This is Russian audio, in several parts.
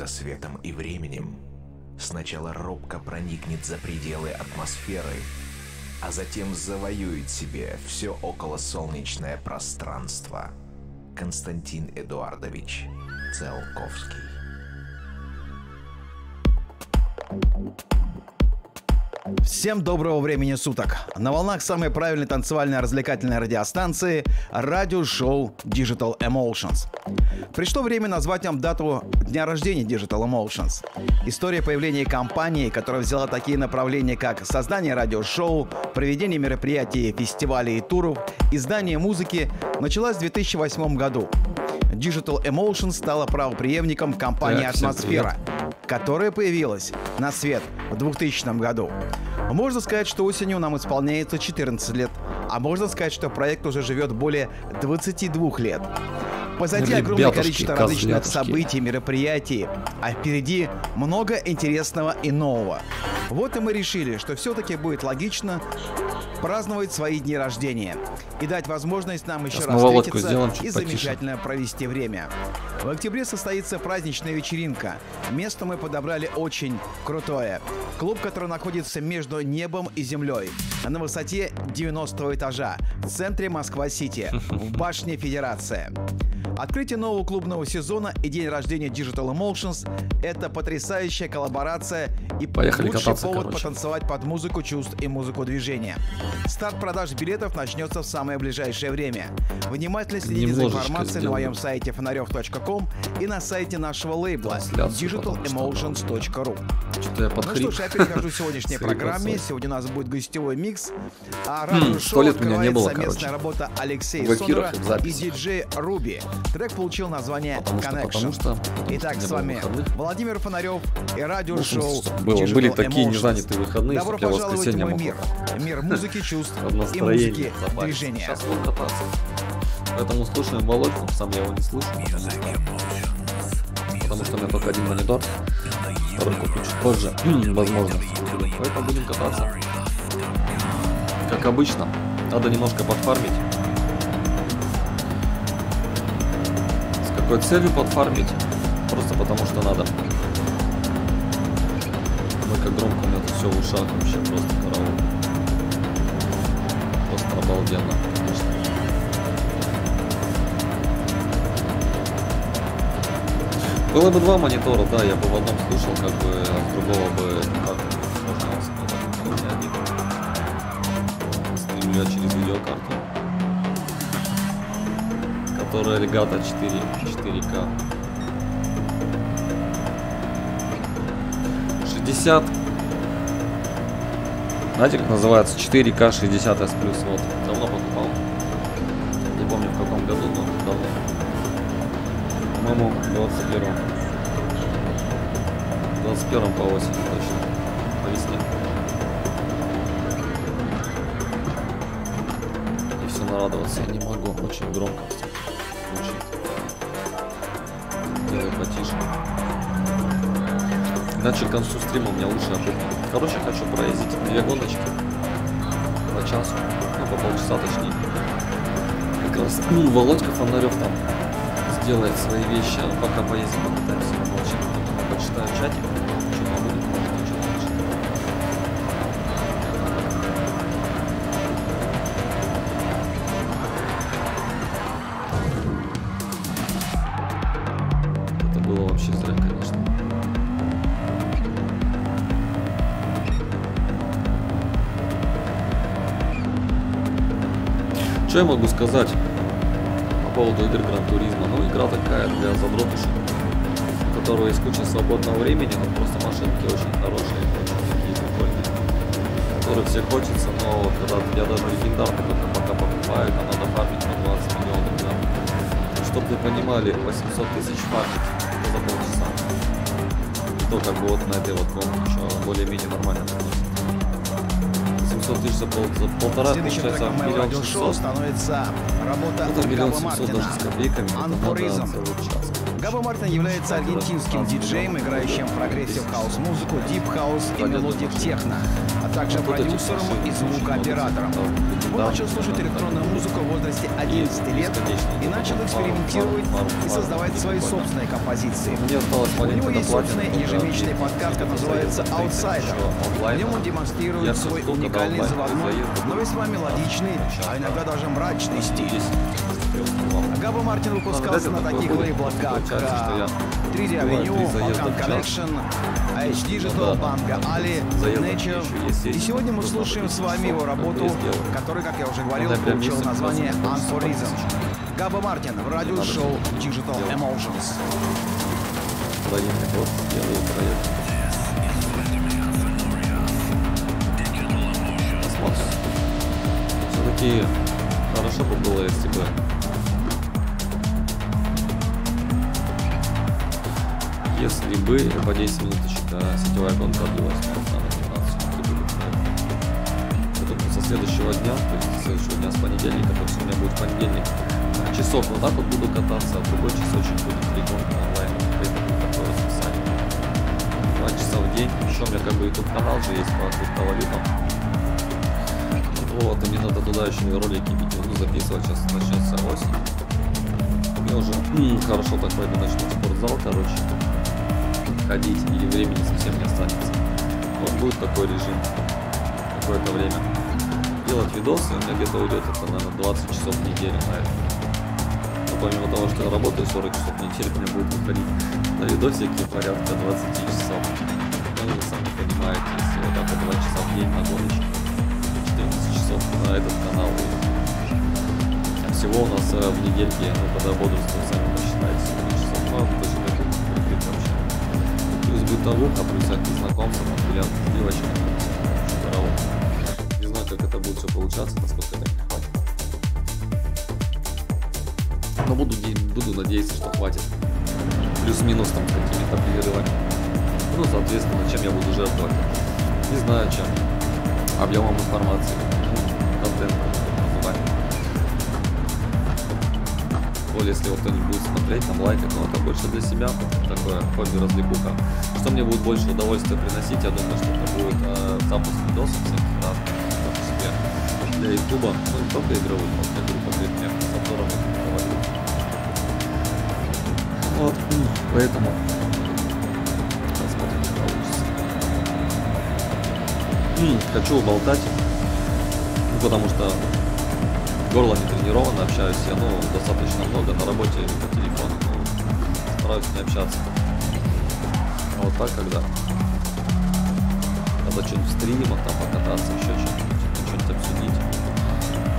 за светом и временем, сначала робко проникнет за пределы атмосферы, а затем завоюет себе все околосолнечное пространство. Константин Эдуардович Циолковский. Всем доброго времени суток. На волнах самой правильной танцевальной развлекательной радиостанции радиошоу Digital Emotions. Пришло время назвать вам дату дня рождения Digital Emotions. История появления компании, которая взяла такие направления, как создание радиошоу, проведение мероприятий, фестивалей и туров, издание музыки, началась в 2008 году. Digital Emotions стала правоприемником компании Так, «Атмосфера», которая появилась на свет в 2000 году. Можно сказать, что осенью нам исполняется 14 лет, а можно сказать, что проект уже живет более 22 лет. Позади огромное количество различных событий, мероприятий, а впереди много интересного и нового. Вот и мы решили, что все-таки будет логично праздновать свои дни рождения и дать возможность нам еще Сейчас раз встретиться сделаем и потише. замечательно провести время. В октябре состоится праздничная вечеринка. Место мы подобрали очень крутое. Клуб, который находится между небом и землей. На высоте 90 этажа. В центре Москва-Сити. В башне Федерация. Открытие нового клубного сезона и день рождения Digital Emotions – это потрясающая коллаборация и Поехали лучший кататься, повод короче. потанцевать под музыку чувств и музыку движения. Старт продаж билетов начнется в самое ближайшее время. Внимательно следите за Немножечко информацией на сделаю. моем сайте фонарев.ком и на сайте нашего лейбла digitalemotions.ru. Что-то я Ну подхрип. что ж, я перехожу к сегодняшней программе. Сегодня у нас будет гостевой микс. А Хм, радиошоу открывает совместная работа Алексея Сонора и диджей Руби. Трек получил название Потому что, Connection. потому что, потому Итак, что не с было вами. Владимир Фонарев и Ну, радиошоу было- Digital были такие Emotions. незанятые выходные, Добро если я воскресенье мой мог мир. Мир музыки, чувств и музыки движения. Сейчас кататься. Поэтому слушаем Володьку, сам я его не слышу. Потому что у меня только один монитор. Второй куплю чуть позже, возможно. Поэтому будем кататься. Как обычно, надо немножко подфармить. С какой целью подфармить? Просто потому что надо. Ой, как громко у меня все в ушах вообще просто караул. Просто обалденно, конечно. Было бы два монитора, да, я бы в одном слушал, как бы, а другого бы, которая Elgato 4, 4К. 60 знаете, как называется? 4К 60S+. Вот. Давно покупал. Не помню в каком году, но давно. По-моему, в 21 В 21 по осени точно. По весне. И все нарадоваться я не могу. Очень громко. Звучит. Иначе к концу стрима у меня лучше ошибка. Короче, хочу проездить две гоночки. По часу, ну по полчаса точнее. Как раз ну, Володька Фонарев там сделает свои вещи, а пока поездим, покатаемся, помолчим, потом почитаю чатик, Что я могу сказать по поводу игр Гран Туризма? Ну, игра такая для задротушек, у которого есть куча свободного времени, но просто машинки очень хорошие, очень такие прикольные, которые все хочется, но когда я даже легендарку только пока покупаю, там надо фармить по 20 миллионов, да. Чтоб вы понимали, 800 тысяч фармить за полчаса. И то как бы вот на этой вот гонке еще более-менее нормально. 700 тысяч за, пол, за полтора, получается миллион шестьсот. становится работа там миллион семьсот даже с копейками, это надо целый час. Габа Мартин является аргентинским диджеем, играющим прогрессив хаус-музыку, дип-хаус и мелодик техно, а также продюсером и звукооператором. Он начал слушать электронную музыку в возрасте 11 лет и начал экспериментировать и создавать свои собственные композиции. У него есть собственный ежемесячный подкаст, который называется «Outsider». В нем он демонстрирует свой уникальный заводной, но весьма мелодичный, а иногда даже мрачный стиль. Габа Мартин выпускался на таких лейблах, как 3D Avenue, Balkan Collection, H Digital, Banga Ali, Nature. И сегодня мы слушаем с вами его работу, которая, как я уже говорил, получила название Unforism. Габа Мартин в радиошоу Digital Emotions. Военный год делаю проект. Все-таки хорошо бы было, если бы если бы по 10 минуточек а сетевая гонка отбилась на 12 Это со следующего дня, то есть со следующего дня с понедельника, то есть у меня будет понедельник часов вот так вот буду кататься, а другой часочек будет гонки онлайн. Это будет такое расписание. Два часа в день. Еще у меня как бы YouTube канал же есть по криптовалютам. Вот, и мне надо туда еще ролики видео ну, записывать. Сейчас начнется осень. Я уже хорошо так пойду начну в спортзал, короче ходить, или времени совсем не останется. Вот будет такой режим какое-то время. Делать видосы, у меня где-то уйдет это, наверное, 20 часов в неделю на это. Но помимо того, что я работаю 40 часов в неделю, мне будет выходить на видосики порядка 20 часов. Ну, вы сами понимаете, если вот так вот 2 часа в день на гоночке, 14 часов на этот канал. И всего у нас э, в недельке, ну, когда бодрствую, бытовуха, плюс знакомства, там, гулянки с девочками. Не знаю, как это будет все получаться, насколько это хватит. Но буду, буду надеяться, что хватит. Плюс-минус там какими-то перерывами. Ну, соответственно, чем я буду жертвовать? Не знаю, чем. Объемом информации, контента, называем более, если вот кто-нибудь будет смотреть, там лайкать, но это больше для себя, такое хобби развлекуха. Что мне будет больше удовольствия приносить, я думаю, что это будет э, запуск видосов всяких разных, в для ютуба, ну не только игровых, но для группы древних, с обзором. Вот, поэтому посмотрим, что получится. Хочу уболтать, ну, потому что горло не тренировано, общаюсь я, ну, достаточно много на работе по телефону, ну, стараюсь не общаться. А вот так, когда надо что-нибудь в стримах, там, покататься, еще что-нибудь, что-нибудь обсудить.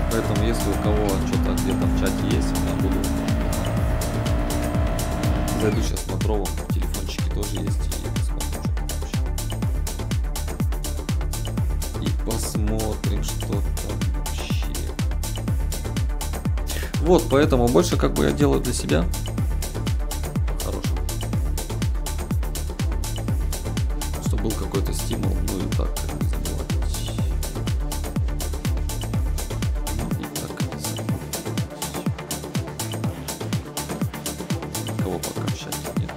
Поэтому, если у кого что-то где-то в чате есть, я буду зайду сейчас на дровом, телефончики тоже есть, и посмотрим, что там вообще. И посмотрим, что вот, поэтому больше как бы я делаю для себя. Хорошим. Чтобы был какой-то стимул, ну и так. Ну и так. Кого пока общать нет.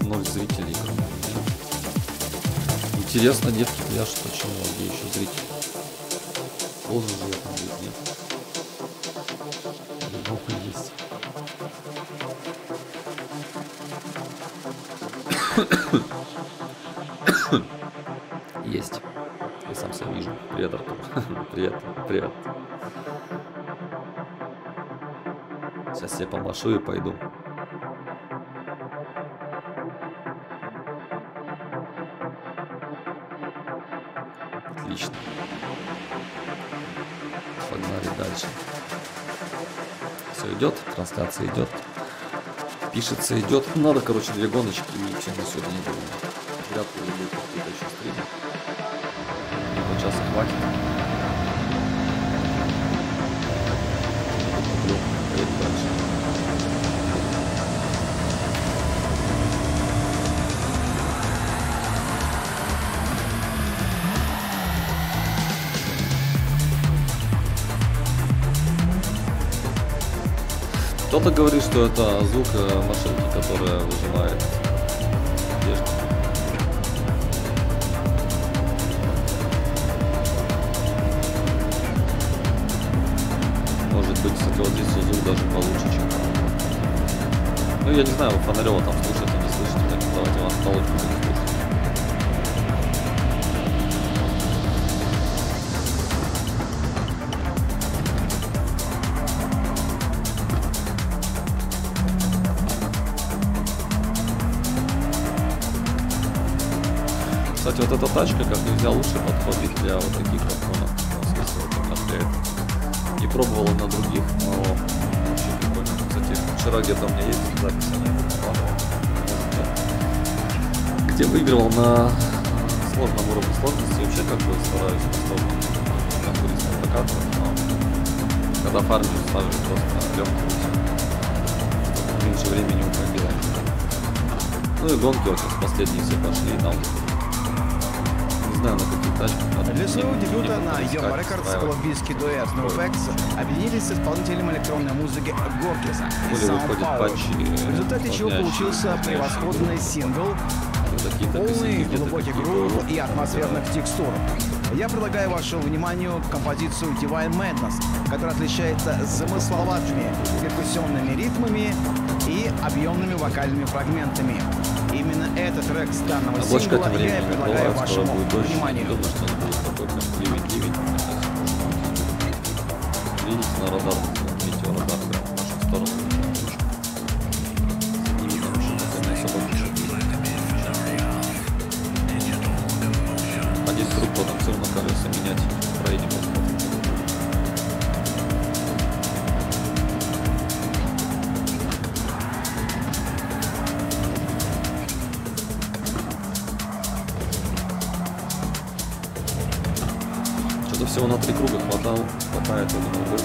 Ноль зрителей. Интересно, детки пляшут, почему где еще зрители? Должен же я там нет? Глубоко есть. есть. Я сам себя вижу. Привет, Артур. привет, привет. Сейчас я помашу и пойду. Идет, трансляция идет, пишется, идет. Надо, короче, две гоночки и все на сегодня не будет. Вряд ли будет какой-то еще стрим. Кто-то говорит, что это звук э, машинки, которая выжимает одежду. Может быть, кстати, вот здесь звук даже получше, чем там. Ну, я не знаю, Фонарева там или не слышит, так давайте вам получше эта тачка как нельзя лучше подходит для вот таких подходов. Ну, в смысле, вот. Не пробовал на других, но вообще прикольно. Кстати, вчера где-то у меня есть запись, выкладывал. Где выигрывал на сложном уровне сложности. Вообще как бы стараюсь настолько конкурентно прокатывать, но когда фармишь, ставишь просто легкую Меньше времени убивать. Ну и гонки вот последние все пошли, там знаю, на каких тачках. Для дебюта на Records устраивать. колумбийский дуэт NoFX объединились с исполнителем электронной музыки Горкиса из Сан-Паулу. патчи, В результате чего получился превосходный сингл, такие-то полный какие-то грув и атмосферных текстур. Я предлагаю вашему вниманию композицию Divine Madness, которая отличается замысловатыми перкуссионными ритмами и объемными вокальными фрагментами. Этот трек с данного Обложка сингла тем я и временем предлагаю бывает, скоро вашему будет не вниманию. что всего на три круга хватало, хватает, я думал, больше.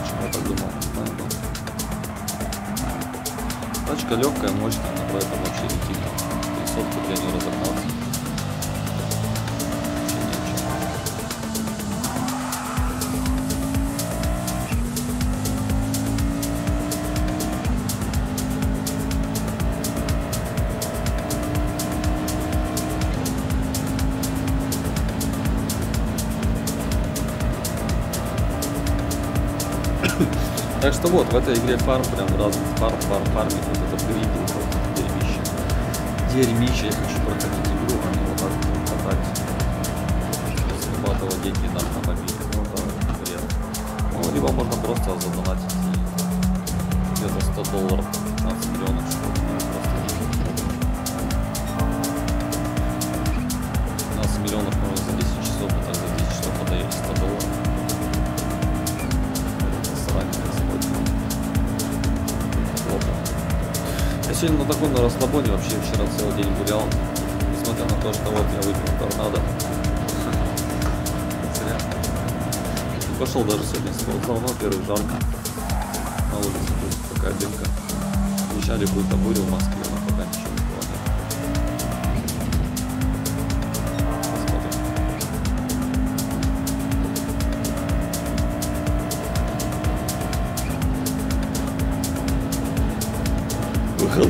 Почему я так думал, не. Тачка легкая, мощная, но поэтому вообще летит. Тридцатку для нее разогнался. Что вот, в этой игре фарм прям разный фарм, фарм, фармит, вот это гринди, просто дерьмище. Дерьмище, я хочу проходить игру, а не вот так вот катать. Зарабатывать деньги на, мобиле, ну это бред. Ну, либо можно просто задонатить где-то 100 долларов, на таком на расслабоне вообще вчера целый день гулял. Несмотря на то, что вот я выпил торнадо. Зря. Пошел даже сегодня спортзал, но во-первых жарко. На улице такая дымка. Обещали будет буря в Москве,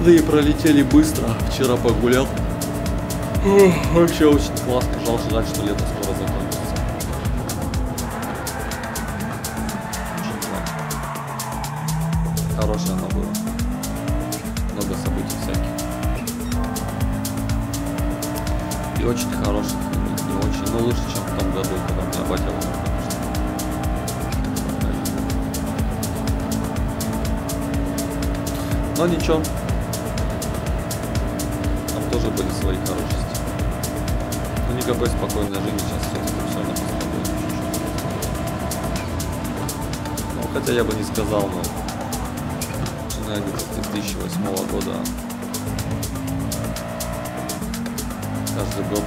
Выходные пролетели быстро. Вчера погулял. Ох, Вообще очень классно. Жал, жаль, что лето скоро закончится. Очень жаль. Хорошее оно было. Много событий всяких. И очень хороших, не очень, но лучше, чем в том году, когда меня батя умер. Но ничего. Там тоже были свои хорошести. Ну никакой спокойной жизни сейчас все, все на. Ну, хотя я бы не сказал, но начиная где-то с 2008 года каждый год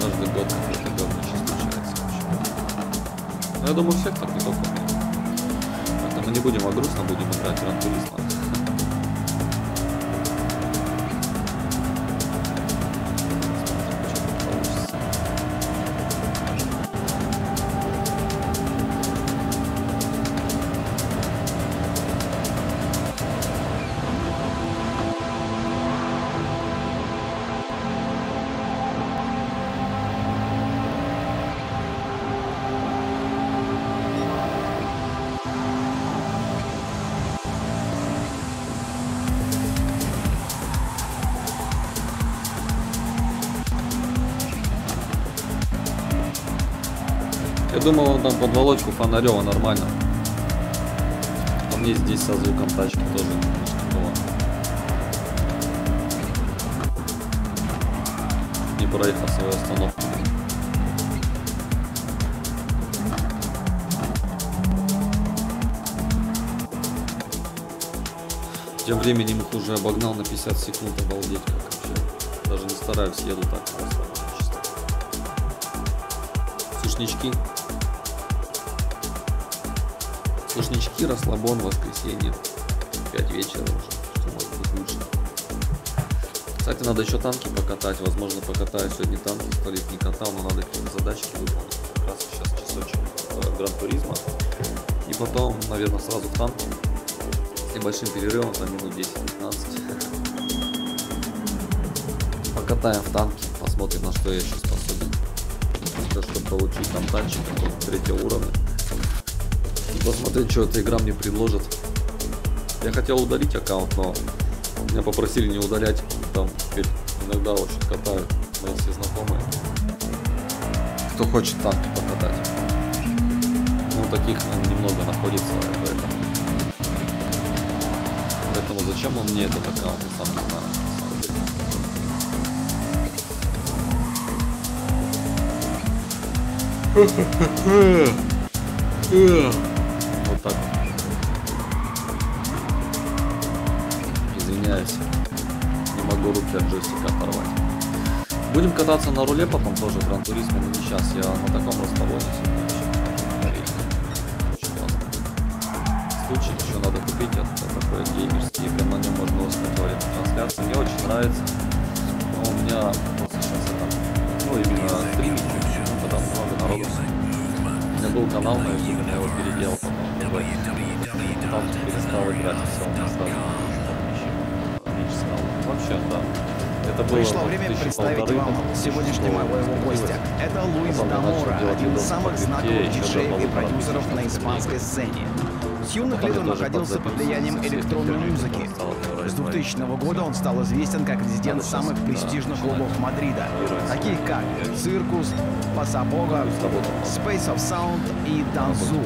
каждый год какой-то говнище случается вообще. Ну, я думаю, всех так не только меня. Поэтому не будем о грустном, будем играть в там под Володьку Фонарева нормально. А мне здесь со звуком тачки тоже ништяково. Не проехал свою остановку. Тем временем их уже обогнал на 50 секунд, обалдеть как вообще. Даже не стараюсь, еду так просто. Сушнички. Сушнички, расслабон, воскресенье. 5 вечера уже, что может быть лучше. Кстати, надо еще танки покатать. Возможно, покатаю сегодня танки. Столик не катал, но надо какие-то задачки выполнить. Как раз сейчас часочек э, Гран-туризма. И потом, наверное, сразу в танк с небольшим перерывом, там минут 10-15. Покатаем в танке, посмотрим, на что я еще способен. Просто чтобы получить там танчик третьего уровня. Посмотреть, что эта игра мне предложит. Я хотел удалить аккаунт, но меня попросили не удалять. Там теперь иногда очень катают мои все знакомые. Кто хочет танки покатать. Ну, таких ну, немного находится, поэтому Поэтому зачем он мне этот аккаунт, я сам не знаю. на От джойстика оторвать. Будем кататься на руле потом тоже в Гран Туризме, но сейчас. Я на таком расположении сегодня. Случай еще надо купить, это такой геймерский, прям на нем можно смотреть трансляцию. Мне очень нравится. Но у меня просто сейчас это, ну именно стримить, ну когда много народу. У меня был канал на YouTube, я его переделал потом. Там перестал играть, все, стал меньше стал. Вообще, да. Это было Пришло время представить вам сегодняшнего моего гостя. Это Луис Дамора, один из самых знаковых диджеев и продюсеров на испанской сцене. С юных лет он находился под влиянием электронной музыки. С мои. 2000 года он стал известен как резидент самых престижных клубов Мадрида, таких как Circus, Pasapoga. Space of Sound и Danzoo.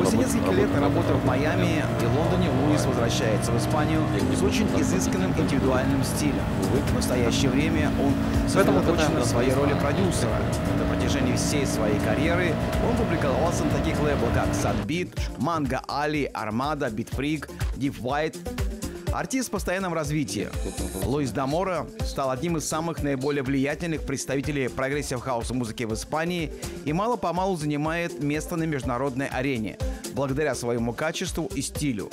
После нескольких лет работы в Майами и Лондоне Луис возвращается в Испанию с очень изысканным индивидуальным стилем. В настоящее время он сосредоточен на своей роли продюсера. На протяжении всей своей карьеры он публиковался на таких лейблах, как Sudbeat, Mango Alley, Armada, Beat Freak, Deep White. Артист в постоянном развитии. Луис Дамора стал одним из самых наиболее влиятельных представителей прогрессив хаус музыки в Испании и мало-помалу занимает место на международной арене, благодаря своему качеству и стилю.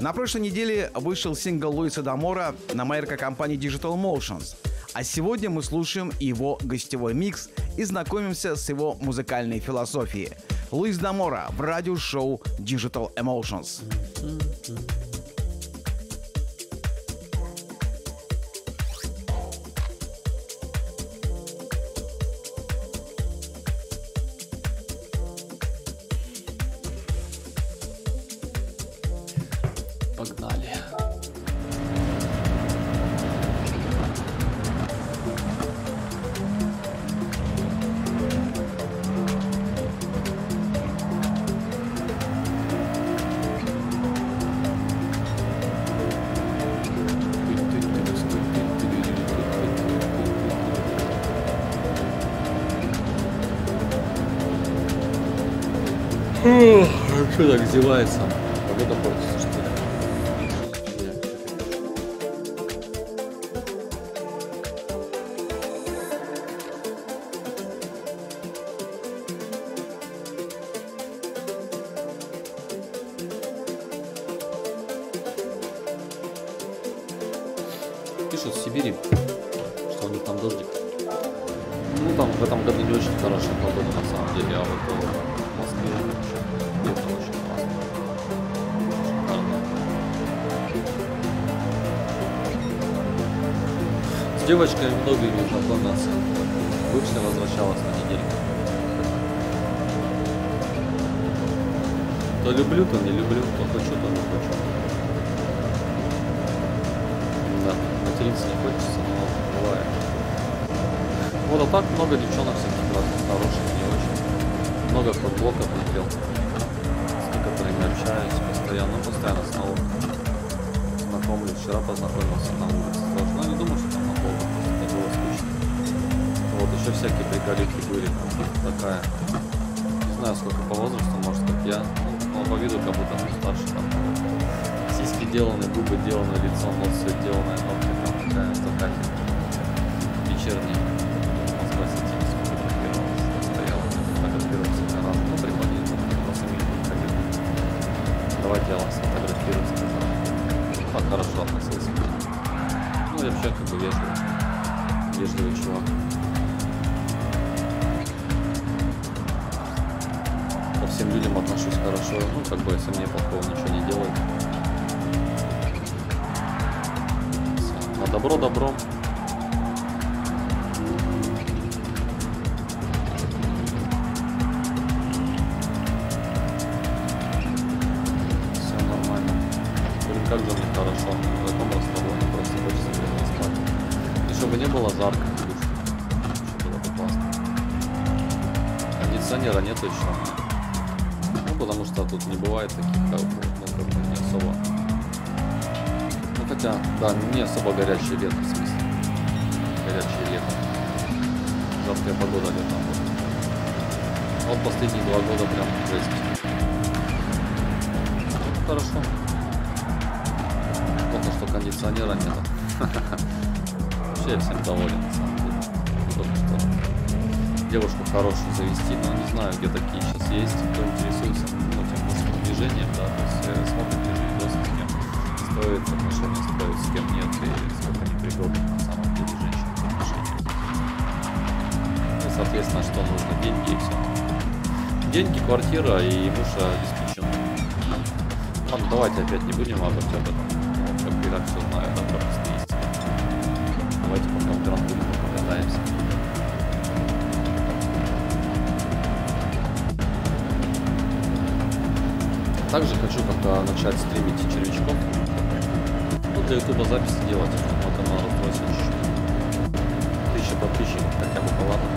На прошлой неделе вышел сингл Луиса Дамора на майорка компании Digital Emotions. А сегодня мы слушаем его гостевой микс и знакомимся с его музыкальной философией. Луис Дамора в радиошоу Digital Emotions. Погнали. Что так зевается? И чтобы не было бы классно. Кондиционера нет еще. Ну, потому что тут не бывает таких, как ну, не особо. Ну, хотя, да, не особо горячее лето, в смысле. Горячее лето. Жаркая погода летом. Вот. Вот последние два года прям жесть. Ну, Хорошо. Плохо, что кондиционера нет. Я всем доволен, на самом деле. Только что девушку хорошую завести, но не знаю, где такие сейчас есть, кто интересуется ну, тем мужским движением, да, то есть э, смотрит ли видосы, с кем стоит отношения строить, с кем нет, и сколько они пригодны на самом деле женщины в отношениях. Ну, и, соответственно, что нужно, деньги и все. Деньги, квартира и муж обеспечен. Ладно, давайте опять не будем об этом. Ну, Как бы и так все знаю, да, прописные Также хочу как-то начать стримить червячков. Ну, для ютуба записи делать, чтобы мой канал чуть-чуть. Тысяча подписчиков хотя бы палаток.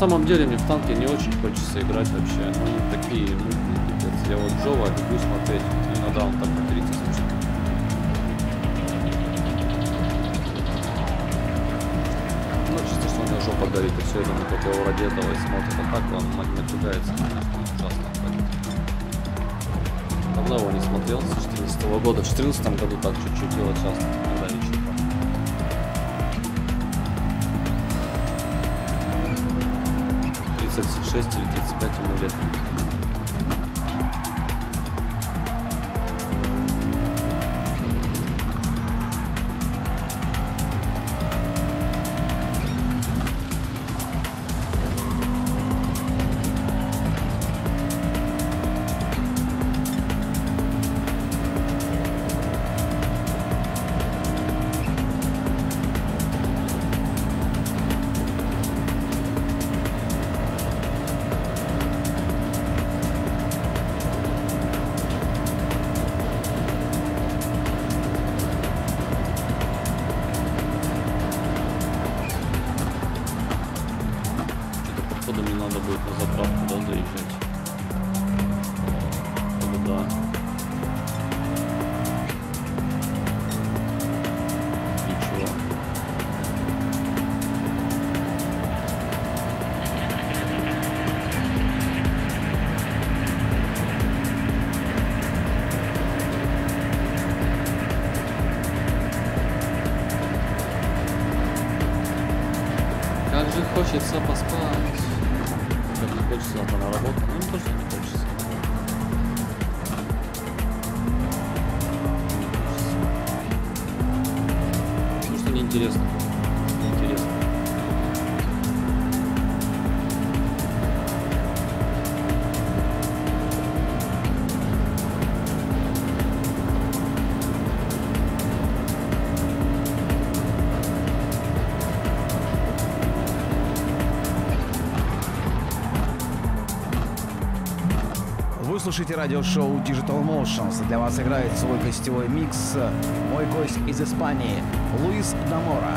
Самом деле мне в танке не очень хочется играть вообще. Ну, они такие, ну, пипец. Я вот Джова люблю смотреть. Иногда он так матерится смешно. Ну, чисто, что у него жопа горит, и все, я думаю, только его ради этого и смотрит. А так он матюгается, конечно, ужасно. Давно его не смотрел, с 14 года. В 14 году так чуть-чуть дело часто, когда 36 или 35 ему лет. Слушаете радиошоу Digital Motions. Для вас играет свой гостевой микс мой гость из Испании Луис Дамора.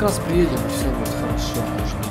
как раз приедем, все будет хорошо. Нужно.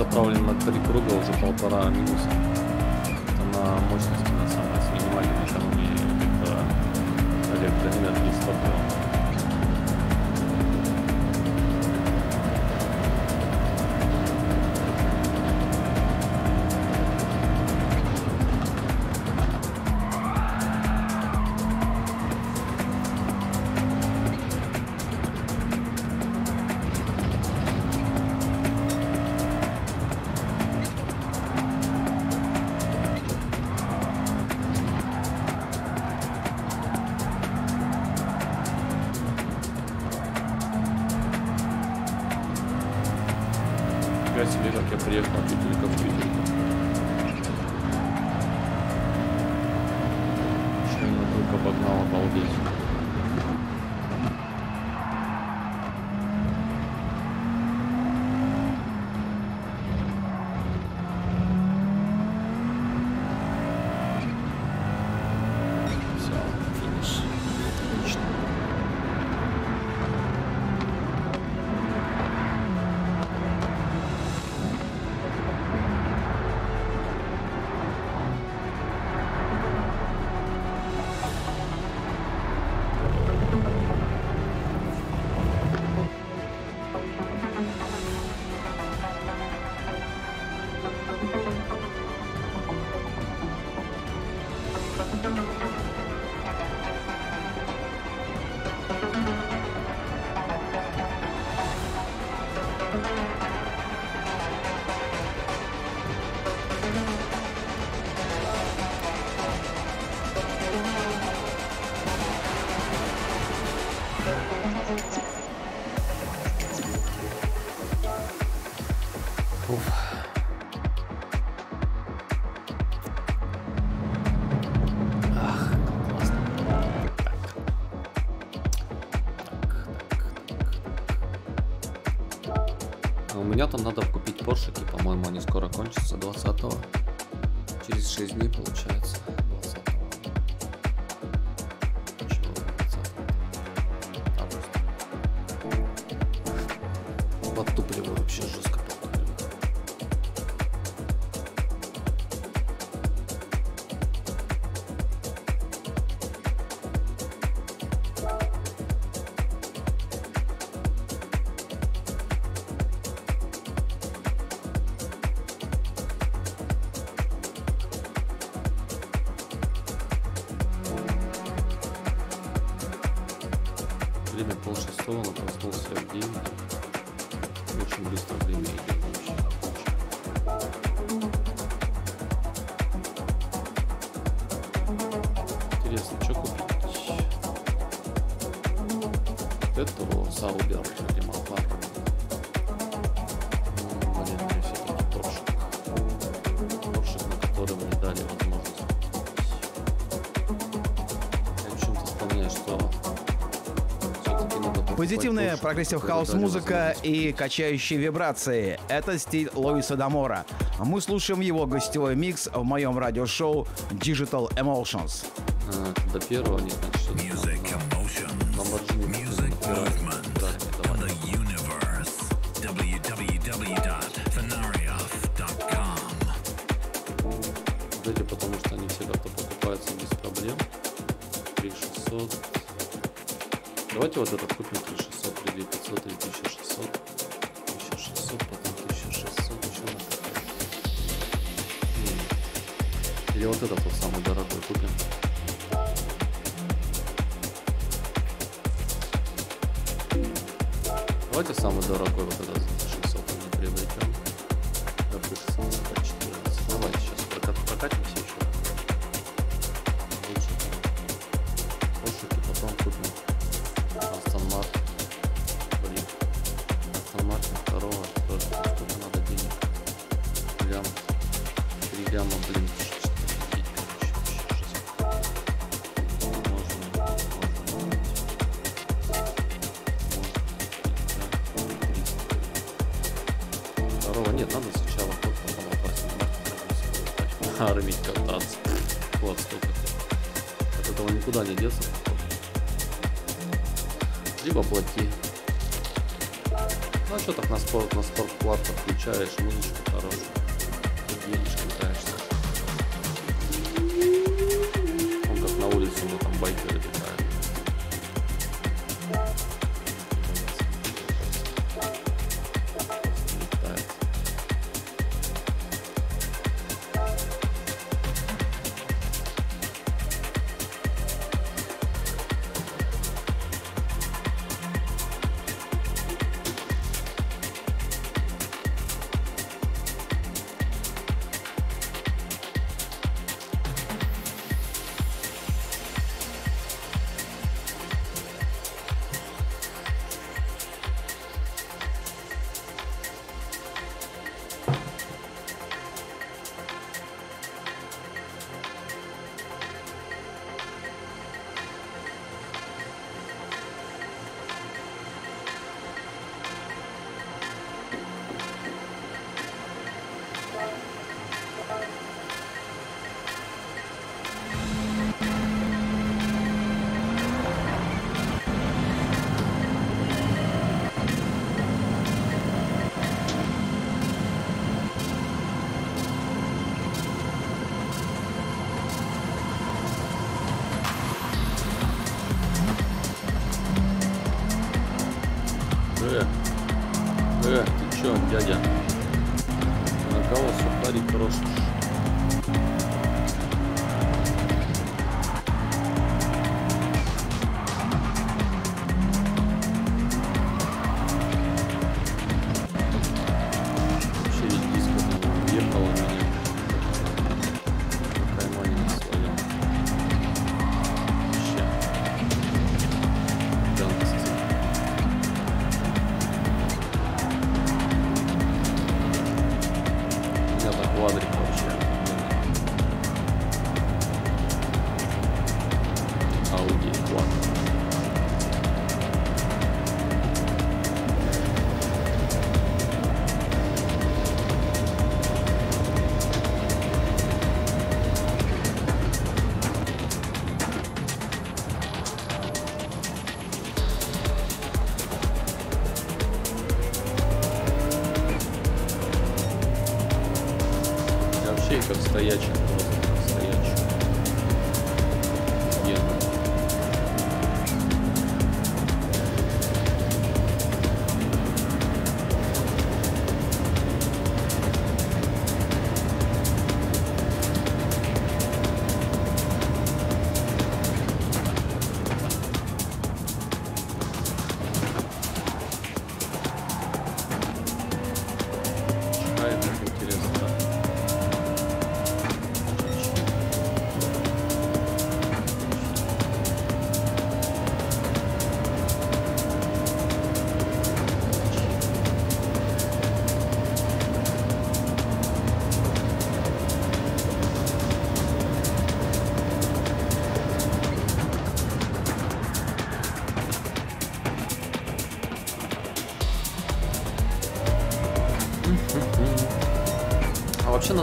zapravljen ima tri kruge za pol para minusa. Уф. Ах, классно. Так. Так, так, а у меня там надо купить поршики, по-моему, они скоро кончатся, 20 -го. Через 6 дней получается. прогрессив хаус музыка и качающие вибрации. Это стиль Луиса Дамора. Мы слушаем его гостевой микс в моем радиошоу Digital Emotions. А, до первого не значит. 40 на старт-плата включаешь музычку,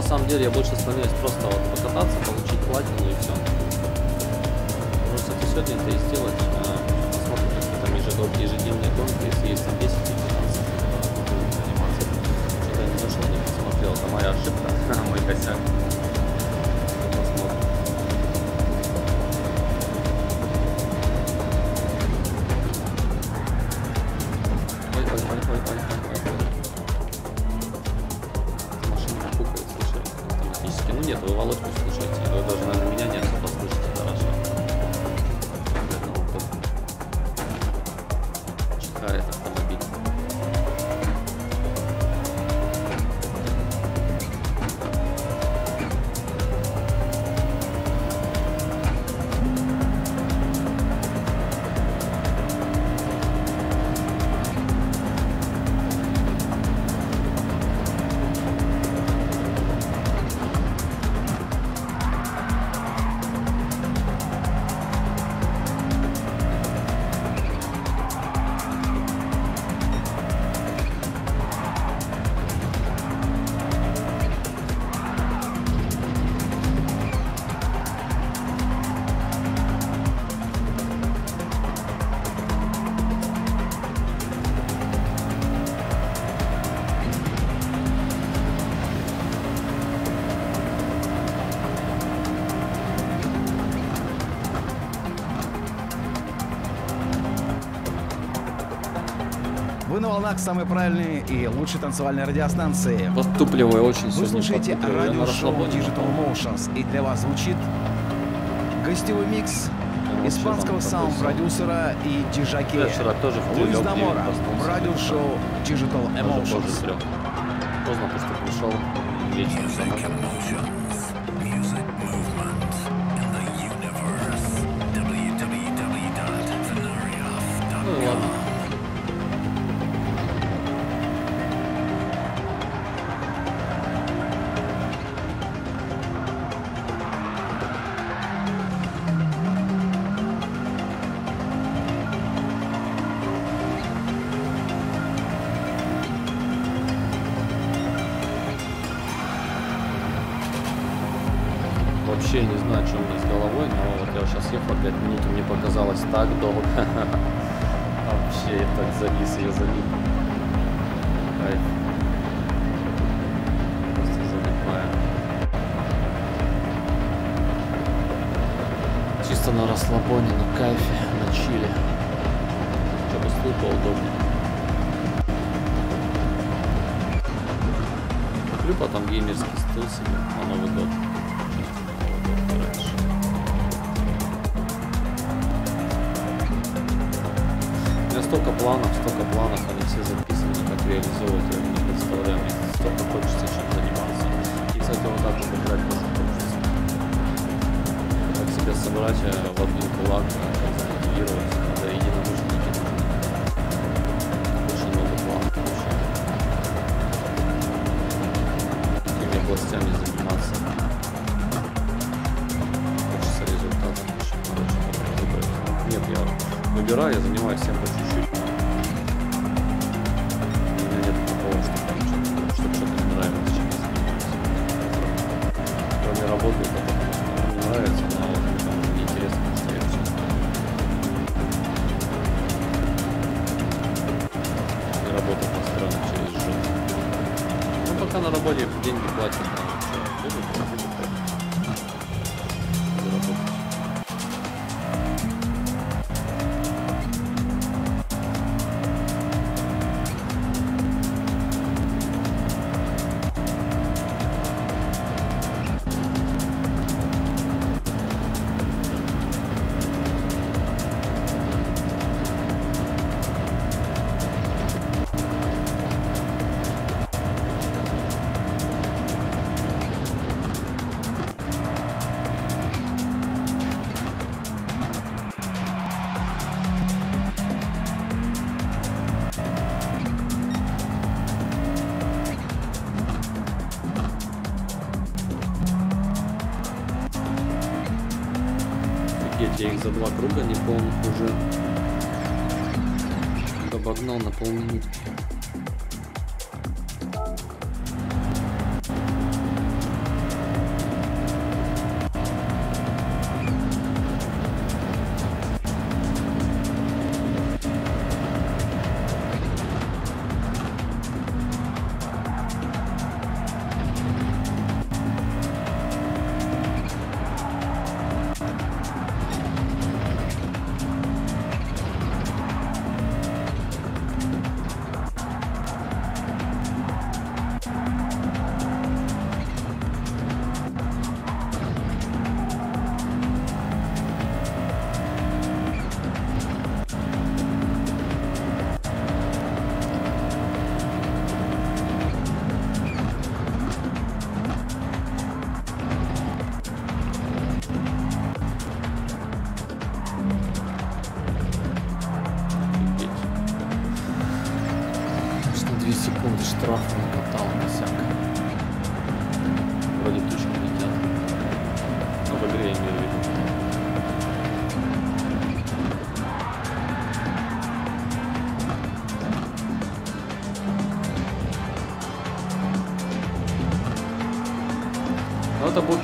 самом деле я больше становлюсь просто нет, вы Володьку слушаете, вы должны, наверное, волнах самой правильной и лучшей танцевальной радиостанции. Подтупливая очень Вы слушаете радиошоу Digital Motions, и для вас звучит гостевой микс испанского саунд-продюсера и дижаке Луис Дамора в радиошоу Digital Emotions. Поздно просто пришел вечером. на кайфе, на чиле. Чтобы стул поудобнее. Куплю потом геймерский стул себе на Новый год. У меня столько планов, столько планов, они все записаны, как реализовывать, я не представляю, мне столько хочется чем заниматься. И, кстати, вот так вот играть себя собрать э, в один кулак, э, концентрироваться.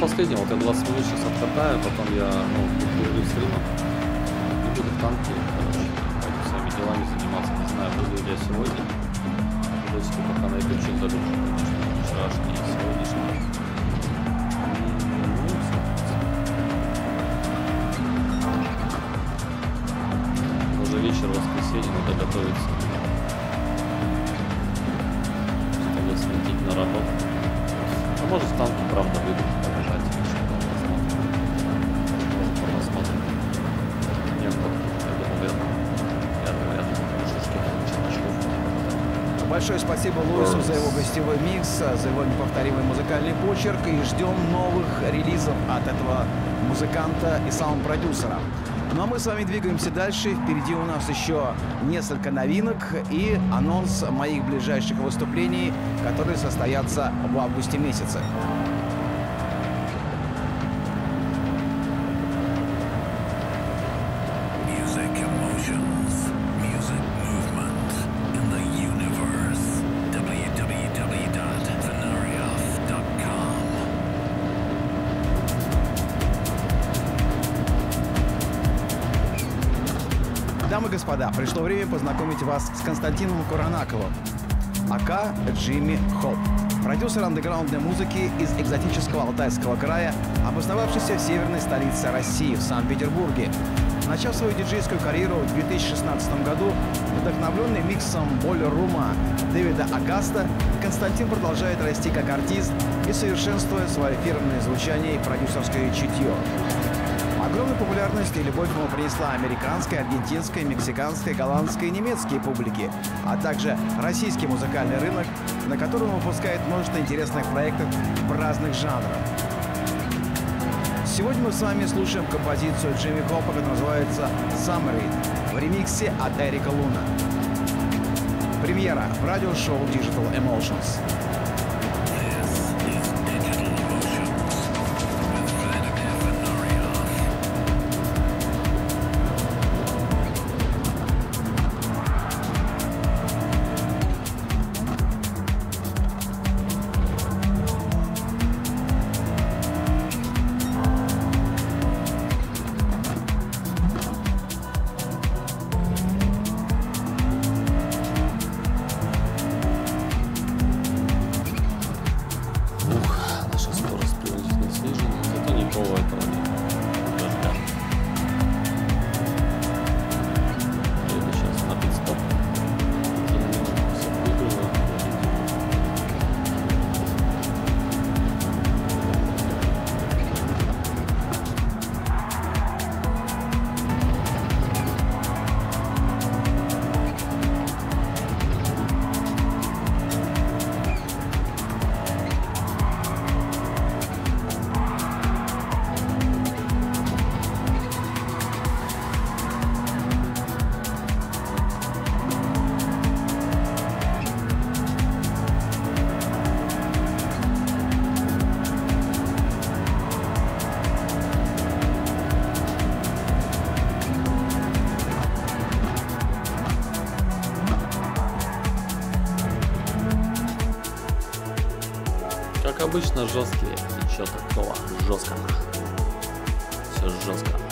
Последний. Вот я 20 минут сейчас откатаю, потом я, ну, гостевой микс, за его неповторимый музыкальный почерк и ждем новых релизов от этого музыканта и саунд-продюсера. Ну а мы с вами двигаемся дальше. Впереди у нас еще несколько новинок и анонс моих ближайших выступлений, которые состоятся в августе месяце. Дамы и господа, пришло время познакомить вас с Константином Куранаковым, АК Джимми Хоп. Продюсер андеграундной музыки из экзотического Алтайского края, обосновавшийся в северной столице России, в Санкт-Петербурге. Начав свою диджейскую карьеру в 2016 году, вдохновленный миксом Бойлер Рума Дэвида Агаста, Константин продолжает расти как артист и совершенствуя свое фирменное звучание и продюсерское чутье. Огромную популярность и любовь ему принесла американская, аргентинская, мексиканская, голландская и немецкие публики, а также российский музыкальный рынок, на котором он выпускает множество интересных проектов в разных жанрах. Сегодня мы с вами слушаем композицию Джимми Хоппа, которая называется «Summary» в ремиксе от Эрика Луна. Премьера в радиошоу Digital Emotions. Обычно, жесткие. Ничего такого. Жестко. Все. Жестко.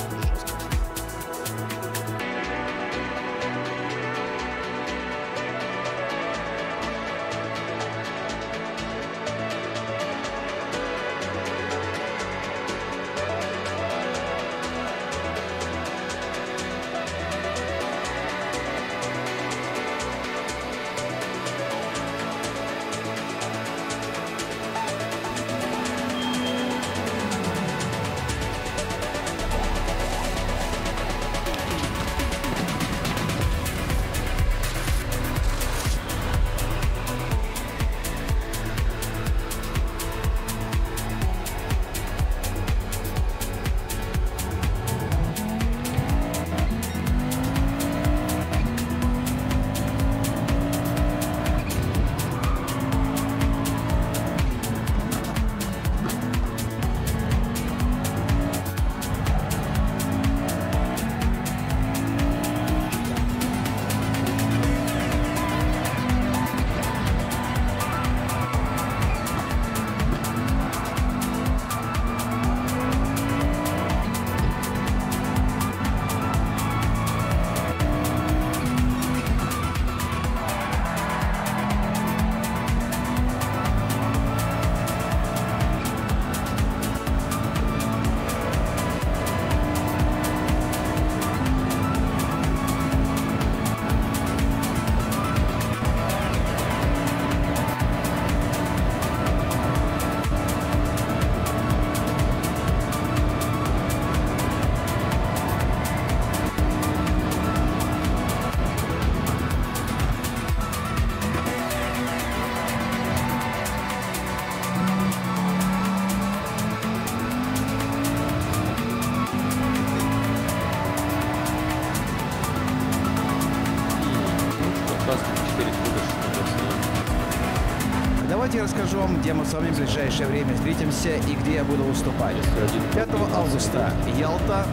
С вами в ближайшее время встретимся и где я буду выступать. Если один 5 августа Ялта,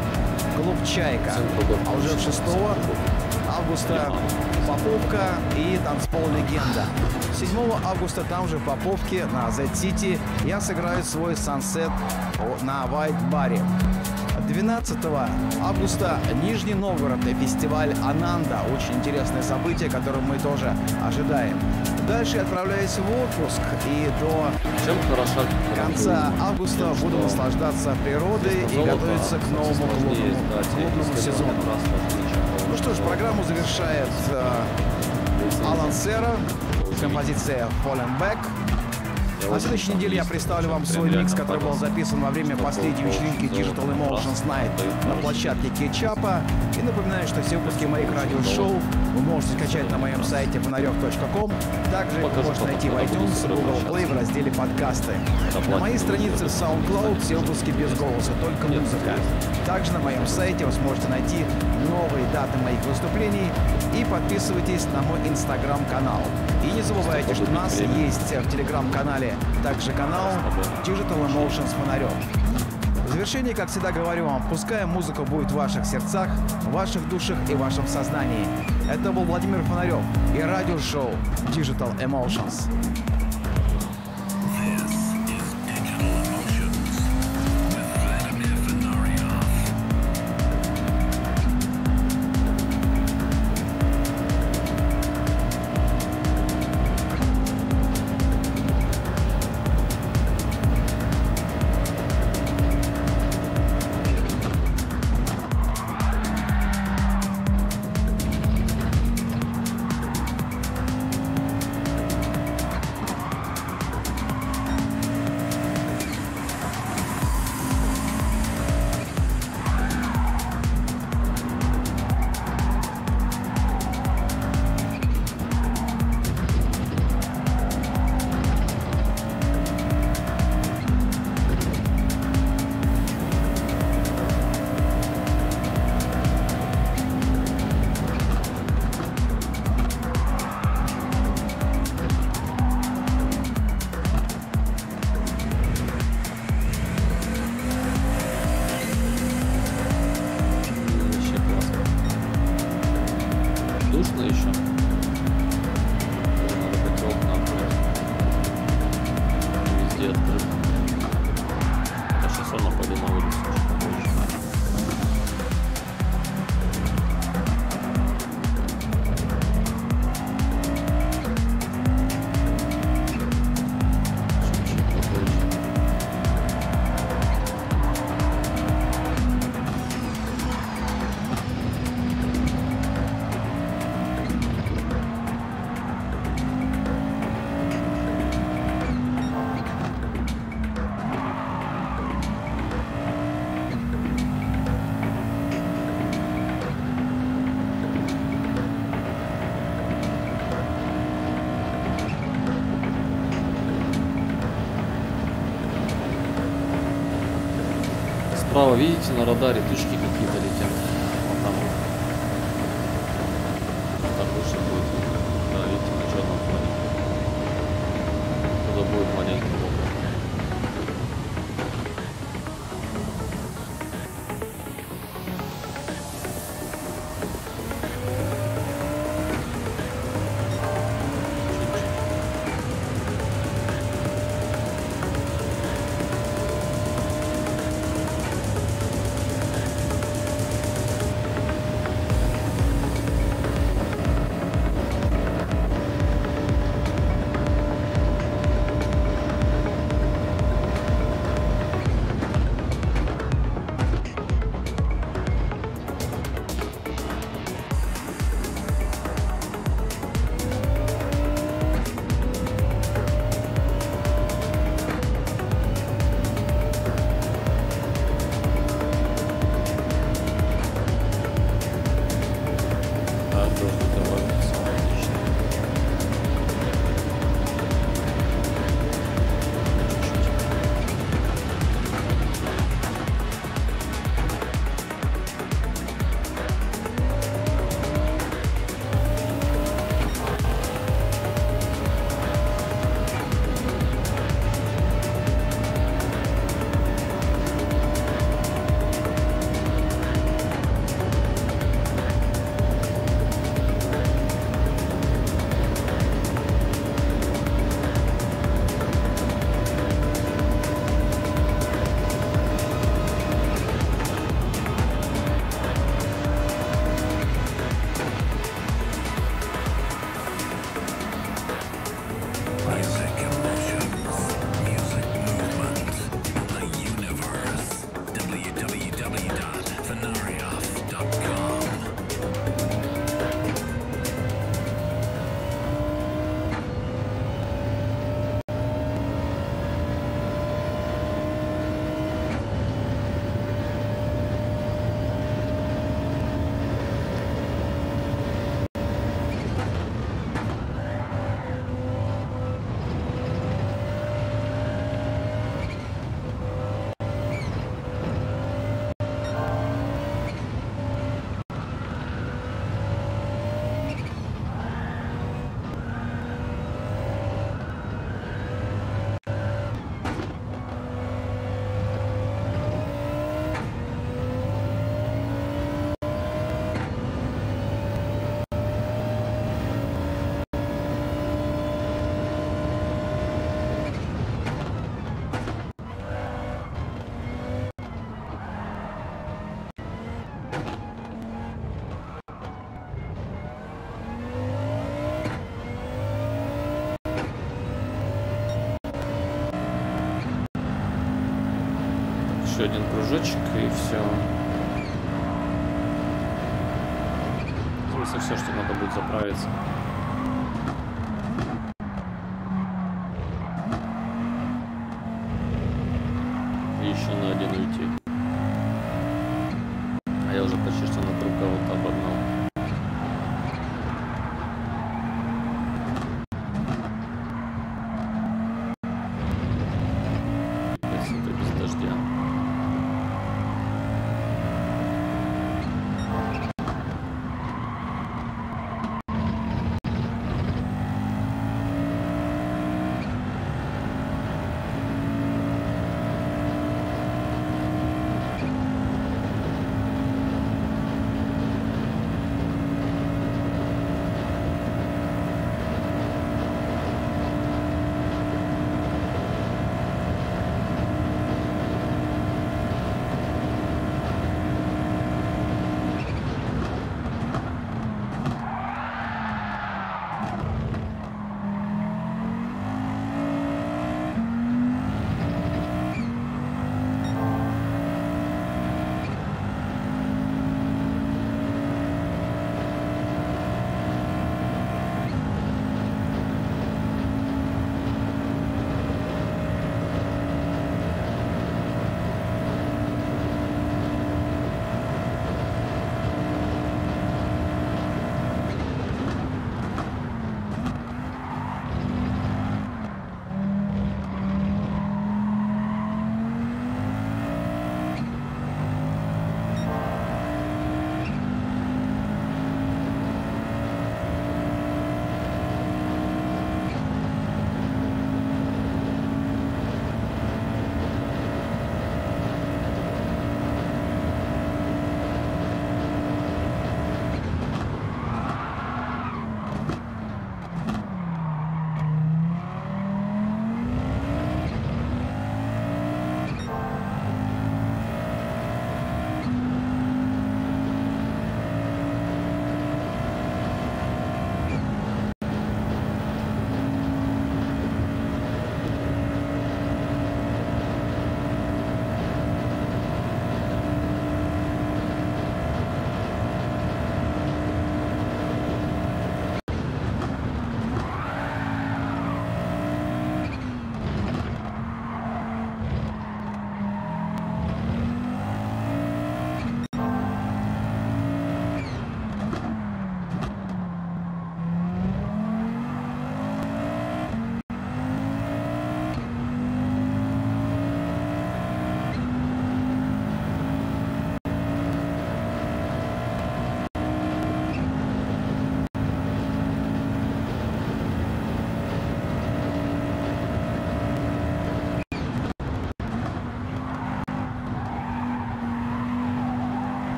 клуб «Чайка». А уже 6 августа Поповка и танцпол «Легенда». 7 августа там же в Поповке на Z-City я сыграю свой сансет на White Баре. 12 августа Нижний Новгород и фестиваль Ананда. Очень интересное событие, которое мы тоже ожидаем. Дальше отправляюсь в отпуск и до конца августа буду наслаждаться природой и готовиться к новому клубному, клубному сезону. Ну что ж, программу завершает э, Алан Сера, композиция Fallen Back. На следующей неделе я представлю вам свой микс, который был записан во время последней вечеринки Digital Emotions Night на площадке Кетчапа. И напоминаю, что все выпуски моих радиошоу вы можете скачать на моем сайте фонарев.ком. Также их можно найти в iTunes, Google Play в разделе подкасты. На моей странице SoundCloud все выпуски без голоса, только музыка. Также на моем сайте вы сможете найти новые даты моих выступлений и подписывайтесь на мой инстаграм-канал. Не забывайте, что у нас есть в телеграм-канале также канал Digital Emotions Фонарев. В завершении, как всегда говорю вам, пускай музыка будет в ваших сердцах, в ваших душах и в вашем сознании. Это был Владимир Фонарев и радиошоу Digital Emotions. Видите на радаре кружочек и все.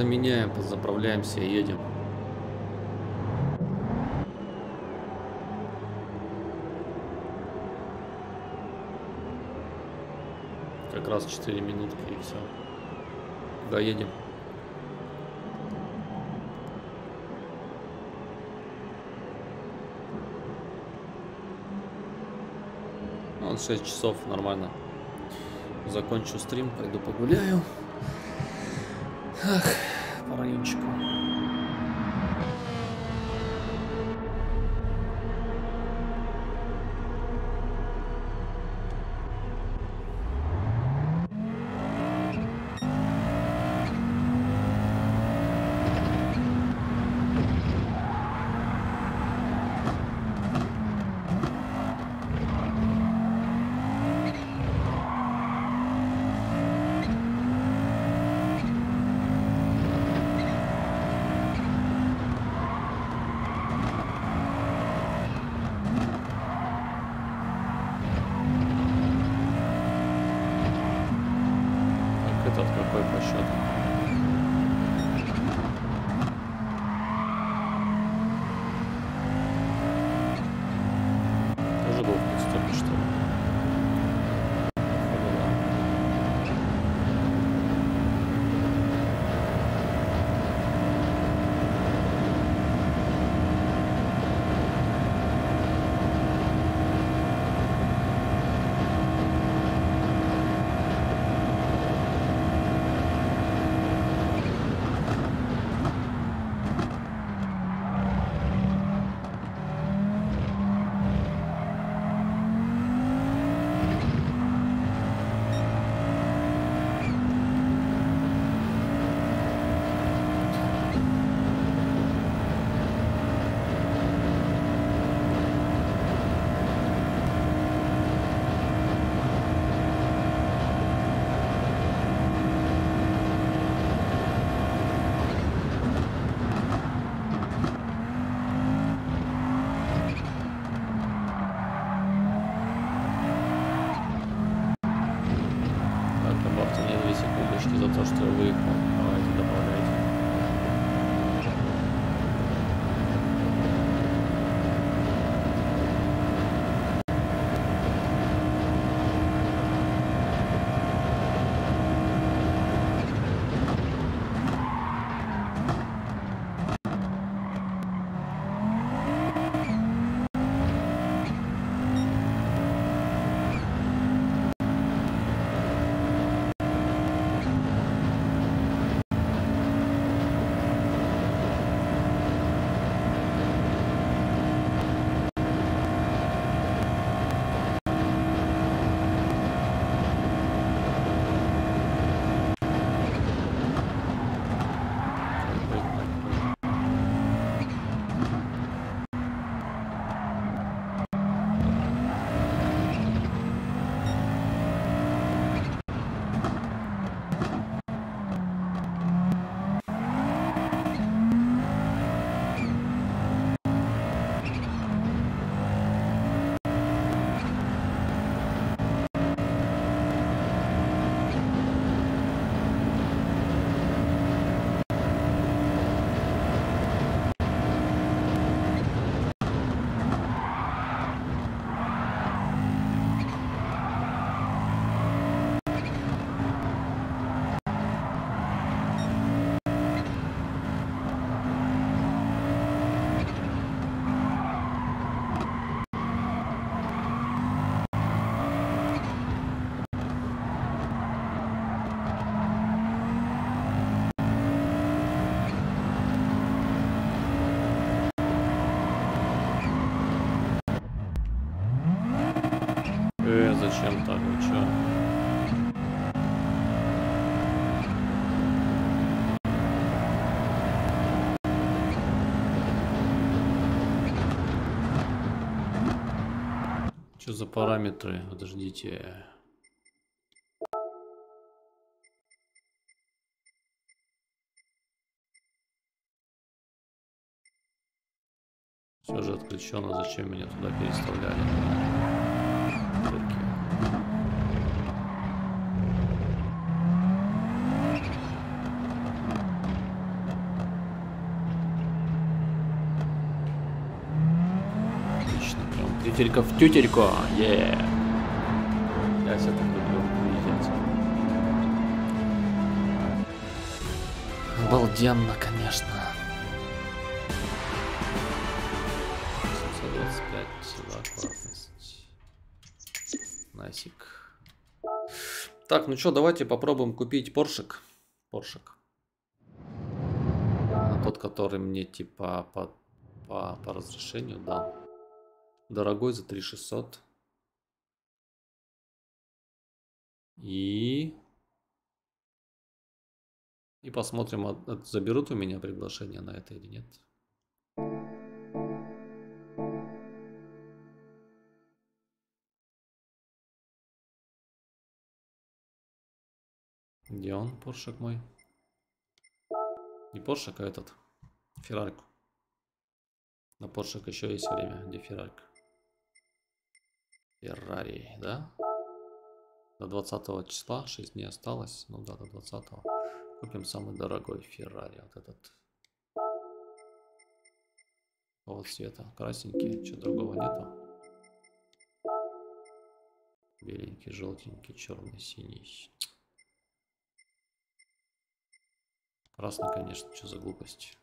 Заменяем, заправляемся и едем. Как раз 4 минутки и все. Куда едем? Ну, Вот 6 часов, нормально. Закончу стрим, пойду погуляю. Ах, по райончику. Так, этот какой по счету? Что за параметры? Подождите. Все же отключено. Зачем меня туда переставляли? Тютелька в тютельку. Е. Я себя так люблю уезжать. Обалденно, конечно. 725, да, классность. Насик. Так, ну что, давайте попробуем купить поршик. Поршик. А, Тот, который мне типа по, по, по разрешению дал. Дорогой за 3600. И... И посмотрим, от- от- заберут у меня приглашение на это или нет. Где он, поршик мой? Не поршик, а этот. Феррарик. На поршик еще есть время. Где Феррарик? Феррари, да? До 20 числа 6 дней осталось. Ну да, до 20 Купим самый дорогой Феррари. Вот этот. Вот цвета. Красненький. Что другого нету? Беленький, желтенький, черный, синий. Красный, конечно, что за глупость.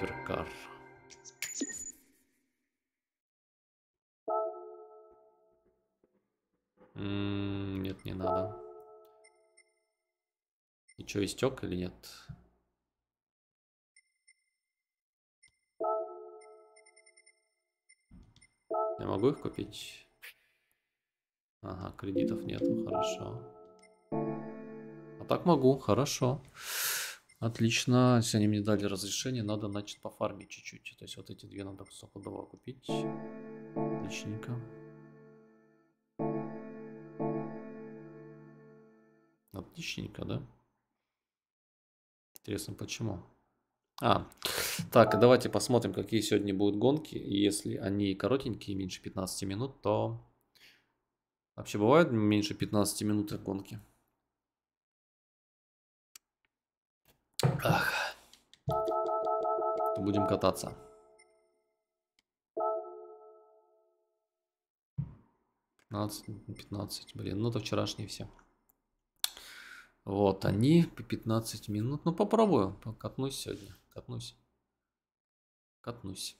Гиперкар. М, Нет, не надо. И что, истек или нет? Я могу их купить? Ага, кредитов нету, хорошо. А так могу, хорошо. Отлично, если они мне дали разрешение, надо, значит, пофармить чуть-чуть. То есть вот эти две надо стопудово купить. Отличненько. Отличненько, да? Интересно, почему? А, так, давайте посмотрим, какие сегодня будут гонки. И если они коротенькие, меньше 15 минут, то... Вообще бывает меньше 15 минут гонки? Ах. Будем кататься. Пятнадцать, пятнадцать, блин, ну это вчерашние все. Вот они по 15 минут. Ну попробую, катнусь сегодня, катнусь, катнусь.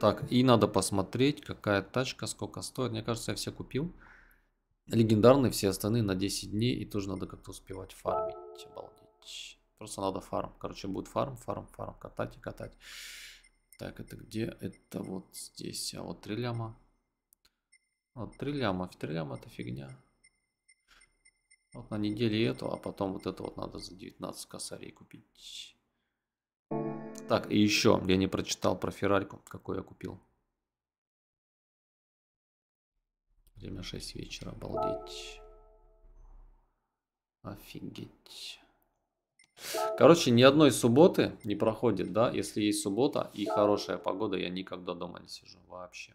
Так, и надо посмотреть, какая тачка, сколько стоит. Мне кажется, я все купил. Легендарные все остальные на 10 дней. И тоже надо как-то успевать фармить. Обалдеть. Просто надо фарм. Короче, будет фарм, фарм, фарм. Катать и катать. Так, это где? Это вот здесь. А вот 3 ляма. Вот 3 ляма. 3 ляма это фигня. Вот на неделе эту, а потом вот это вот надо за 19 косарей купить. Так, и еще, я не прочитал про Феррарьку, какой я купил. Время 6 вечера, обалдеть. Офигеть. Короче, ни одной субботы не проходит, да? Если есть суббота и хорошая погода, я никогда дома не сижу. Вообще.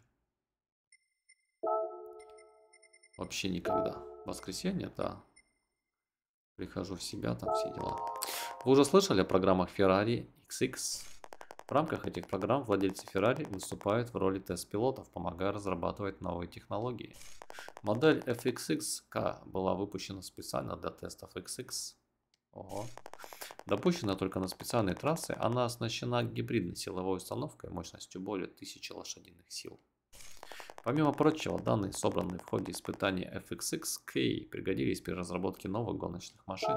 Вообще никогда. Воскресенье, да. Прихожу в себя, там все дела. Вы уже слышали о программах Ferrari XX? В рамках этих программ владельцы Ferrari выступают в роли тест-пилотов, помогая разрабатывать новые технологии. Модель FXX-K была выпущена специально для тестов XX. Ого. Допущена только на специальной трассе, она оснащена гибридной силовой установкой мощностью более 1000 лошадиных сил. Помимо прочего, данные, собранные в ходе испытания FXX-K, пригодились при разработке новых гоночных машин.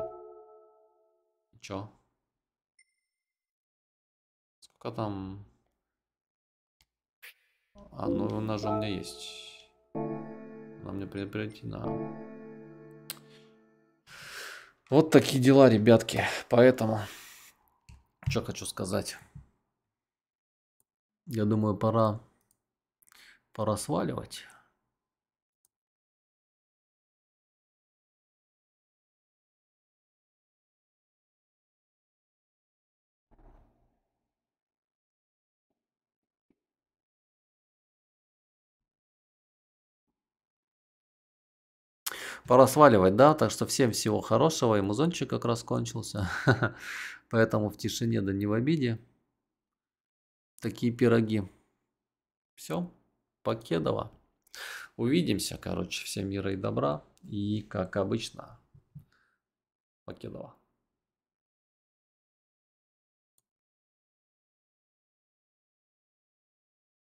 Чё? Сколько там? А, ну же у меня есть. Она мне приобретена. Вот такие дела, ребятки. Поэтому, что хочу сказать. Я думаю, пора, пора сваливать. Пора сваливать, да? Так что всем всего хорошего. И музончик как раз кончился. Поэтому в тишине да не в обиде. Такие пироги. Все. Покедово. Увидимся, короче. Всем мира и добра. И, как обычно, Покедово.